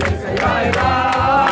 「バイ！」